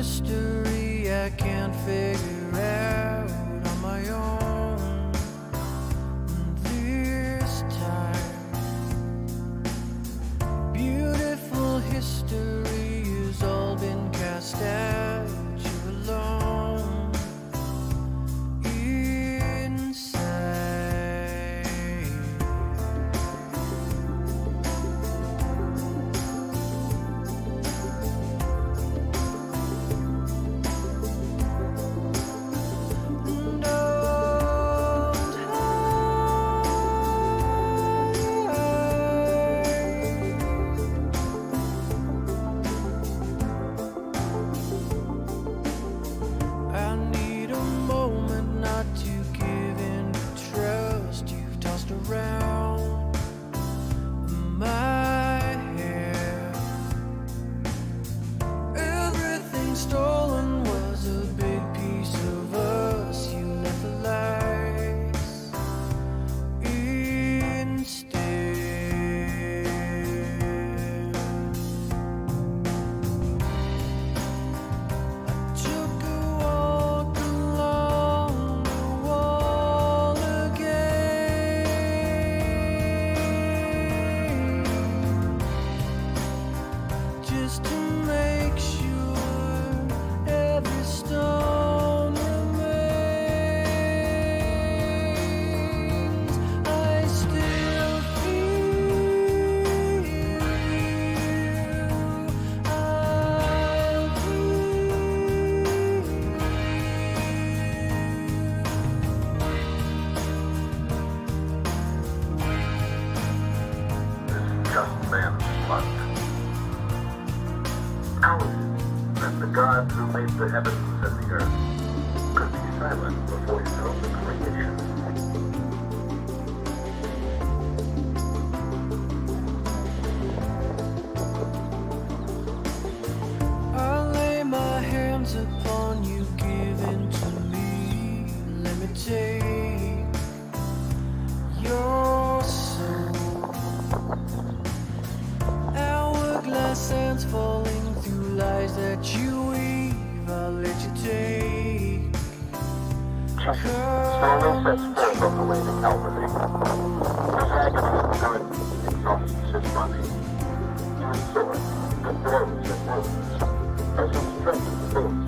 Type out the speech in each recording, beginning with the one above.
mystery I can't figure out. to heaven. Station. Standard sets forth on the way to Calvary. His agony is current exhausts his body. He is sore, and groans and wounds, as.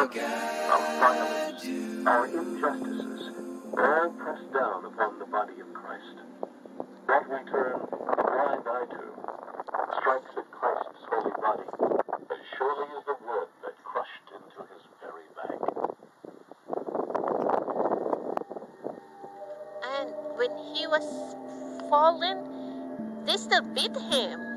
of violence, our injustices, all pressed down upon the body of Christ. That we turn a blind eye to strikes at Christ's holy body as surely as the word that crushed into his very back. And when he was fallen, they still beat him.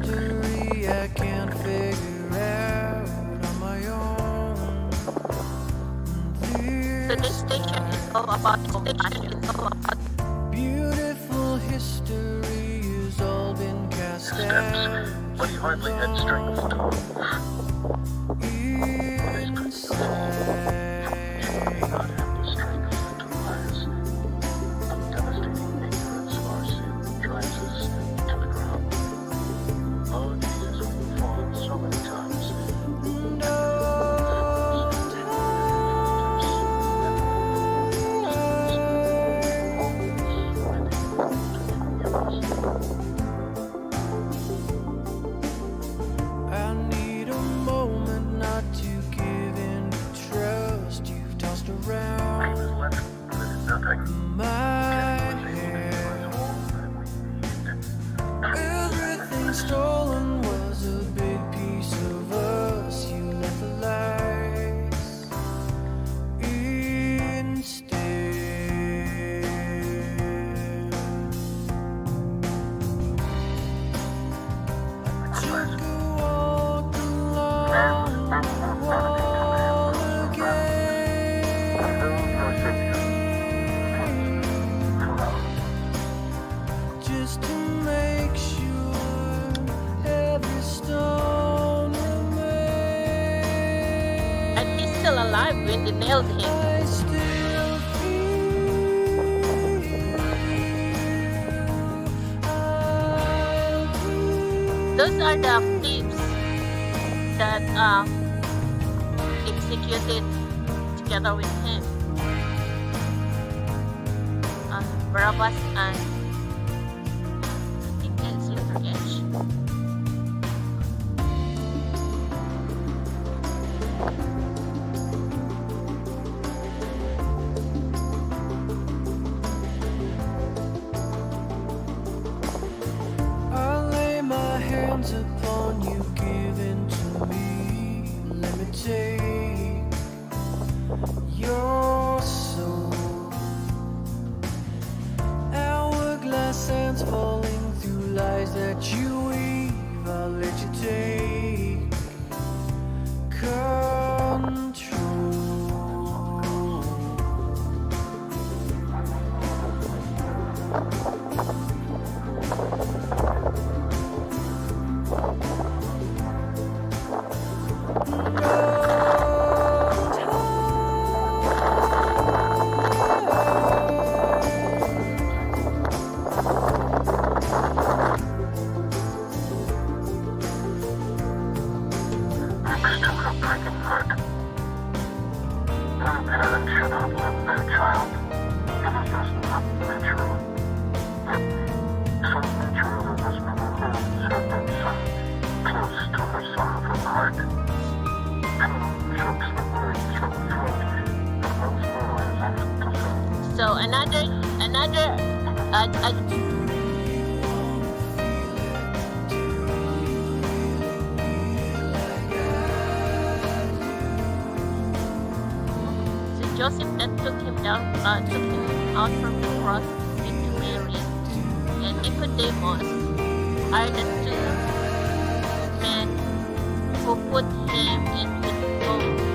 Mystery I can't figure out on my own. Station is all about station is all about Beautiful history has all been cast out. But he hardly had strength and he's still alive when they nailed him. Those are the thieves that um, executed together with him. Uh, Barabbas and another another uh, uh, Joseph then took him down, uh, took him out from the cross into Mary, and Nicodemus are the two men who put him into the boat.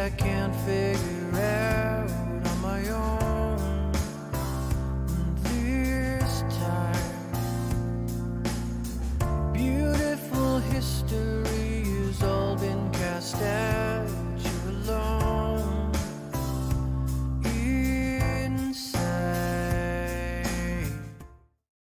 I can't figure out on my own.